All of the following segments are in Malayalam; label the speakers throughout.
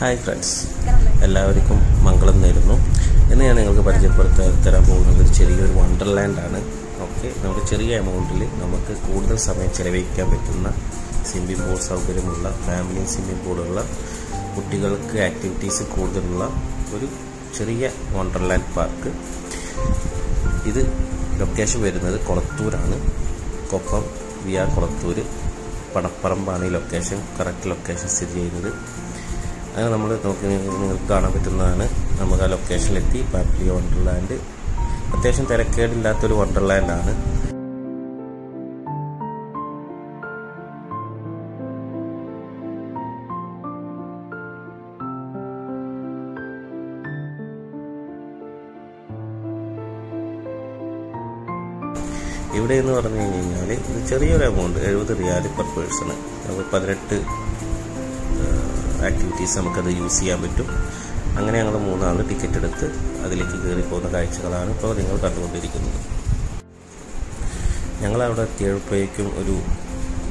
Speaker 1: ഹായ് ഫ്രണ്ട്സ് എല്ലാവർക്കും മംഗളം നേരുന്നു. ഇന്ന് ഞാൻ നിങ്ങൾക്ക് പരിചയപ്പെടുത്താൻ തരാൻ പോകുന്നത് ഒരു ചെറിയൊരു വണ്ടർലാൻഡാണ് ഓക്കെ നമ്മുടെ ചെറിയ എമൗണ്ടിൽ നമുക്ക് കൂടുതൽ സമയം ചെലവഴിക്കാൻ പറ്റുന്ന സ്വിമ്മിംഗ് പൂൾ സൗകര്യമുള്ള ഫാമിലി സ്വിമ്മിംഗ് പൂളുള്ള കുട്ടികൾക്ക് ആക്ടിവിറ്റീസ് കൂടുതലുള്ള ഒരു ചെറിയ വണ്ടർലാൻഡ് പാർക്ക് ഇത് ലൊക്കേഷൻ വരുന്നത് കൊളത്തൂരാണ്. കൊപ്പം വി ആർ കൊളത്തൂർ പടപ്പറമ്പാണ് ഈ ലൊക്കേഷൻ കറക്റ്റ് ലൊക്കേഷൻ സ്ഥിതി ചെയ്യുന്നത് അങ്ങനെ നമ്മൾ നോക്കി നിങ്ങൾക്ക് കാണാൻ പറ്റുന്നതാണ്. നമുക്ക് ആ ലൊക്കേഷനിലെത്തി പാപ്പിളി വണ്ടർലാൻഡ് അത്യാവശ്യം തിരക്കേടില്ലാത്തൊരു വണ്ടർലാൻഡാണ് ഇവിടെ എന്ന് പറഞ്ഞു കഴിഞ്ഞാൽ ഇത് ചെറിയൊരു എമൗണ്ട് എഴുപത് റിയാൽ പെർ പേഴ്സണ് പതിനെട്ട് ആക്ടിവിറ്റീസ് നമുക്കത് യൂസ് ചെയ്യാൻ പറ്റും. അങ്ങനെ ഞങ്ങൾ മൂന്നാൾ ടിക്കറ്റ് എടുത്ത് അതിലേക്ക് കയറി പോകുന്ന കാഴ്ചകളാണ് ഇപ്പോൾ നിങ്ങൾ കണ്ടുകൊണ്ടിരിക്കുന്നത്. ഞങ്ങൾ അവിടെ എത്തിയപ്പോഴേക്കും ഒരു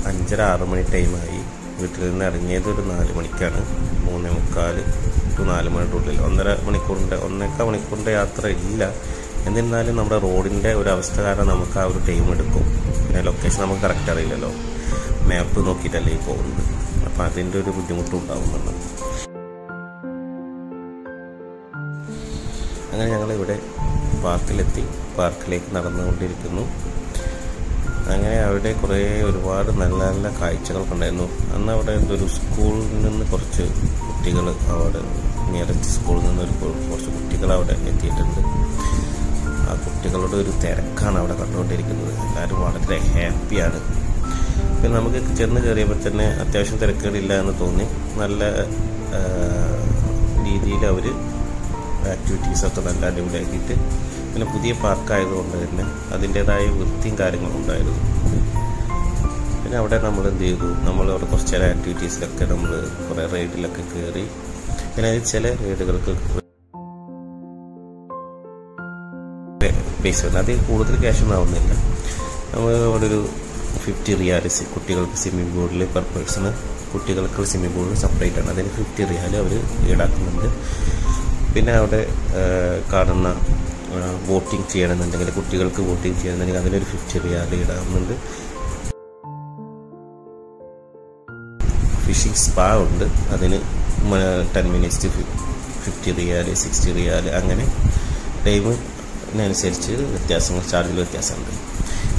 Speaker 1: അഞ്ചര ആറ് മണി ടൈമായി വീട്ടിൽ നിന്ന് ഇറങ്ങിയത് ഒരു നാല് മണിക്കാണ്. മൂന്നേ മുക്കാൽ ടു നാല് മണിയുടെ ഉള്ളിൽ ഒന്നര മണിക്കൂറിന്റെ ഒന്നേക്കാൾ മണിക്കൂറിന്റെ യാത്ര ഇല്ല. എന്നിരുന്നാലും നമ്മുടെ റോഡിന്റെ ഒരു അവസ്ഥ കാരണം നമുക്ക് ആ ഒരു ടൈം എടുക്കും. പിന്നെ ലൊക്കേഷൻ നമുക്ക് കറക്റ്റ് അറിയില്ലല്ലോ. മാപ്പ് നോക്കിയിട്ടല്ലേ പോകുന്നത്. അപ്പം അതിന്റെ ഒരു ബുദ്ധിമുട്ടും ഉണ്ടാവുന്നുണ്ട് അങ്ങനെ ഞങ്ങളിവിടെ പാർക്കിലെത്തി. പാർക്കിലേക്ക് നടന്നുകൊണ്ടിരിക്കുന്നു. അങ്ങനെ അവിടെ കുറേ ഒരുപാട് നല്ല നല്ല കാഴ്ചകളൊക്കെ ഉണ്ടായിരുന്നു അന്ന് അവിടെ ഒരു സ്കൂളിൽ നിന്ന് കുറച്ച് കുട്ടികൾ അവിടെ നിയറസ്റ്റ് സ്കൂളിൽ നിന്ന് ഒരു കുറച്ച് കുട്ടികൾ അവിടെ എത്തിയിട്ടുണ്ട്. ആ കുട്ടികളുടെ ഒരു തിരക്കാണ് അവിടെ കണ്ടുകൊണ്ടിരിക്കുന്നത്. എല്ലാവരും വളരെ ഹാപ്പിയാണ്. പിന്നെ നമുക്ക് ചെന്ന് കയറിയപ്പോൾ തന്നെ അത്യാവശ്യം തിരക്കുകളില്ല എന്ന് തോന്നി. നല്ല രീതിയിൽ അവർ ആക്ടിവിറ്റീസൊക്കെ നല്ല അടിപൊളിയാക്കിയിട്ട്. പിന്നെ പുതിയ പാർക്കായതുകൊണ്ട് തന്നെ അതിന്റേതായ വൃത്തിയും കാര്യങ്ങളും ഉണ്ടായിരുന്നു. പിന്നെ അവിടെ നമ്മൾ എന്ത് ചെയ്തു? നമ്മൾ അവിടെ കുറച്ച് ചില ആക്ടിവിറ്റീസിലൊക്കെ നമ്മൾ കുറേ റൈഡിലൊക്കെ കയറി. പിന്നെ ചില റൈഡുകൾക്ക് പൈസ അതിൽ കൂടുതൽ ക്യാഷ് ഒന്നും ആവുന്നില്ല. നമ്മൾ അവിടെ ഒരു ഫിഫ്റ്റി റിയാൽസ് കുട്ടികൾക്ക് സ്വിമ്മിംഗ് പൂളിൽ പെർ പേഴ്സണ് കുട്ടികൾക്ക് സ്വിമ്മിംഗ് പൂളിൽ സെപ്പറേറ്റ് ആണ്. അതിന് ഫിഫ്റ്റി റിയാൽ അവർ ഈടാക്കുന്നുണ്ട്. പിന്നെ അവിടെ കാണുന്ന വോട്ടിംഗ് ചെയ്യണമെന്നുണ്ടെങ്കിൽ കുട്ടികൾക്ക് വോട്ടിംഗ് ചെയ്യണമെന്നുണ്ടെങ്കിൽ അതിനൊരു ഫിഫ്റ്റി റിയാൽ ഈടാകുന്നുണ്ട് ഫിഷിംഗ് സ്പാ ഉണ്ട്. അതിന് ten minutes fifty riyal sixty riyal അങ്ങനെ ടൈമിനനുസരിച്ച് വ്യത്യാസങ്ങൾ ചാർജിൽ വ്യത്യാസമുണ്ട്.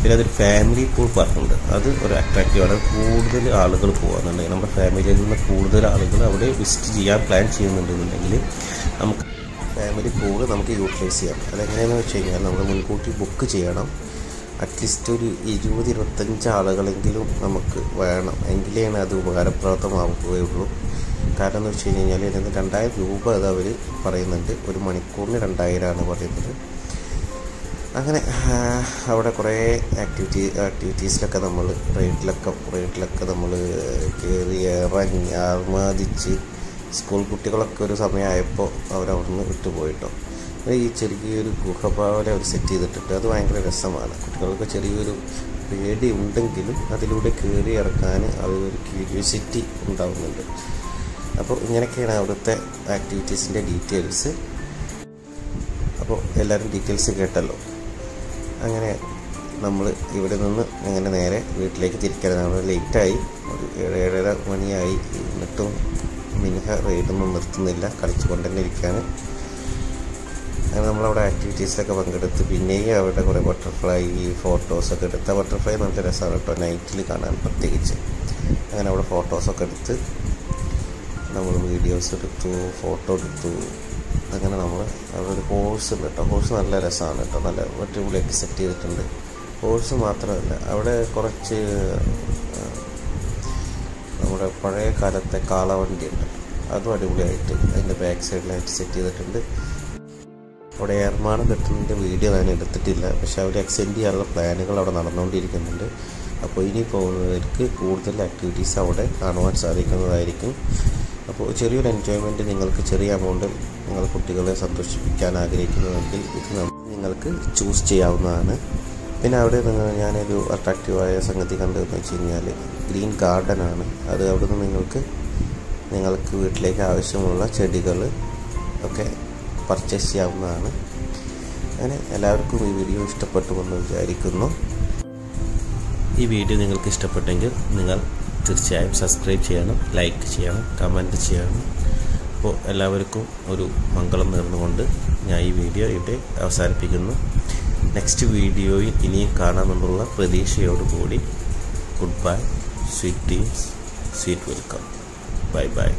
Speaker 1: പിന്നെ അതൊരു ഫാമിലി പൂൾ പാർക്കുണ്ട് അത് ഒരു അട്രാക്റ്റീവാണ് കൂടുതൽ ആളുകൾ പോകുന്നുണ്ടെങ്കിൽ നമ്മുടെ ഫാമിലിയിൽ നിന്ന് കൂടുതൽ ആളുകൾ അവിടെ വിസിറ്റ് ചെയ്യാൻ പ്ലാൻ ചെയ്യുന്നുണ്ടെന്നുണ്ടെങ്കിൽ നമുക്ക് ഫാമിലി പൂൾ നമുക്ക് യൂട്ടിലൈസ് ചെയ്യാം. അതെങ്ങനെയാണെന്ന് വെച്ച് കഴിഞ്ഞാൽ നമ്മൾ മുൻകൂട്ടി ബുക്ക് ചെയ്യണം. അറ്റ്ലീസ്റ്റ് ഒരു ഇരുപത് ഇരുപത്തഞ്ച് ആളുകളെങ്കിലും നമുക്ക് വേണം. എങ്കിലേ അത് ഉപകാരപ്രദമാവുകയുള്ളൂ. കാരണം എന്ന് വെച്ച് കഴിഞ്ഞാൽ ഇതിന് രണ്ടായിരം രൂപ അത് അവർ പറയുന്നുണ്ട്. ഒരു മണിക്കൂറിന് രണ്ടായിരമാണ് പറയുന്നത്. അങ്ങനെ അവിടെ കുറേ ആക്ടിവിറ്റി ആക്ടിവിറ്റീസിലൊക്കെ നമ്മൾ റൈഡിലൊക്കെ റൈഡിലൊക്കെ നമ്മൾ കയറി ഇറങ്ങി ആർമാദിച്ച് സ്കൂൾ കുട്ടികളൊക്കെ ഒരു സമയമായപ്പോൾ അവരവിടുന്ന് വിട്ടുപോയിട്ടോ. ഈ ചെറിയൊരു ഗുഹ പോലെ അവർ സെറ്റ് ചെയ്തിട്ടുണ്ട് അത് ഭയങ്കര രസമാണ്. കുട്ടികൾക്ക് ചെറിയൊരു പേടി ഉണ്ടെങ്കിലും അതിലൂടെ കയറി ഇറക്കാൻ അതൊരു ക്യൂരിയോസിറ്റി ഉണ്ടാകുന്നുണ്ട് അപ്പോൾ ഇങ്ങനെയൊക്കെയാണ് അവിടുത്തെ ആക്ടിവിറ്റീസിന്റെ ഡീറ്റെയിൽസ് അപ്പോൾ എല്ലാവരും ഡീറ്റെയിൽസ് കേട്ടല്ലോ. അങ്ങനെ നമ്മൾ ഇവിടെ നിന്ന് അങ്ങനെ നേരെ വീട്ടിലേക്ക് തിരിക്കാൻ നമ്മൾ ലേറ്റായി ഒരു ഏഴ് ഏഴര മണിയായി. എന്നിട്ടും മിനിഹ റൈഡൊന്നും നിർത്തുന്നില്ല. കളിച്ചുകൊണ്ട് തന്നെ ഇരിക്കുകയാണ് അങ്ങനെ നമ്മളവിടെ ആക്ടിവിറ്റീസിലൊക്കെ പങ്കെടുത്ത് പിന്നെയും അവിടെ കുറേ ബട്ടർഫ്ലൈ ഫോട്ടോസൊക്കെ എടുത്ത്. ബട്ടർഫ്ലൈ നല്ല രസമാണ് കേട്ടോ. നൈറ്റിൽ കാണാൻ പ്രത്യേകിച്ച്. അങ്ങനെ അവിടെ ഫോട്ടോസൊക്കെ എടുത്ത് നമ്മൾ വീഡിയോസ് എടുത്തു ഫോട്ടോ എടുത്തു. അങ്ങനെ നമ്മൾ അവിടെ കോഴ്സ് ഉണ്ട് കേട്ടോ. കോഴ്സ് നല്ല രസമാണ് കേട്ടോ. നല്ല അടിപൊളിയൊക്കെ സെറ്റ് ചെയ്തിട്ടുണ്ട്. കോഴ്സ് മാത്രമല്ല അവിടെ കുറച്ച് നമ്മുടെ പഴയ കാലത്തെ കാളവണ്ടി ഉണ്ട് അതും അടിപൊളിയായിട്ട് അതിന്റെ ബാക്ക് സൈഡിലായിട്ട് സെറ്റ് ചെയ്തിട്ടുണ്ട്. അവിടെ എയർമാനം കെട്ടുന്നതിന്റെ വീഡിയോ ഞാൻ എടുത്തിട്ടില്ല. പക്ഷേ അവർ എക്സ്റ്റെൻഡ് ചെയ്യാനുള്ള പ്ലാനുകൾ അവിടെ നടന്നുകൊണ്ടിരിക്കുന്നുണ്ട്. അപ്പോൾ ഇനി പോകുന്നവർക്ക് കൂടുതൽ ആക്ടിവിറ്റീസ് അവിടെ കാണുവാൻ സാധിക്കുന്നതായിരിക്കും. അപ്പോൾ ചെറിയൊരു എൻജോയ്മെന്റ് നിങ്ങൾക്ക് ചെറിയ എമൗണ്ടിൽ നിങ്ങൾ കുട്ടികളെ സന്തോഷിപ്പിക്കാൻ ആഗ്രഹിക്കുന്നുവെങ്കിൽ ഇത് നിങ്ങൾക്ക് ചൂസ് ചെയ്യാവുന്നതാണ്. പിന്നെ അവിടെ നിന്ന് ഞാനൊരു അട്രാക്റ്റീവായ സംഗതി കണ്ടതെന്ന് വെച്ച് കഴിഞ്ഞാൽ ഗ്രീൻ ഗാർഡനാണ് അത് അവിടുന്ന് നിങ്ങൾക്ക് നിങ്ങൾക്ക് വീട്ടിലേക്ക് ആവശ്യമുള്ള ചെടികൾ ഒക്കെ പർച്ചേസ് ചെയ്യാവുന്നതാണ്. അങ്ങനെ എല്ലാവർക്കും ഈ വീഡിയോ ഇഷ്ടപ്പെട്ടു എന്ന് വിചാരിക്കുന്നു. ഈ വീഡിയോ നിങ്ങൾക്ക് ഇഷ്ടപ്പെട്ടെങ്കിൽ നിങ്ങൾ തീർച്ചയായും സബ്സ്ക്രൈബ് ചെയ്യണം ലൈക്ക് ചെയ്യണം കമന്റ് ചെയ്യണം. അപ്പോൾ എല്ലാവർക്കും ഒരു മംഗളം നേർന്നുകൊണ്ട് ഞാൻ ഈ വീഡിയോ ഇവിടെ അവസാനിപ്പിക്കുന്നു. നെക്സ്റ്റ് വീഡിയോയിൽ ഇനിയും കാണാമെന്നുള്ള പ്രതീക്ഷയോടുകൂടി good bye sweet dreams sweet welcome bye bye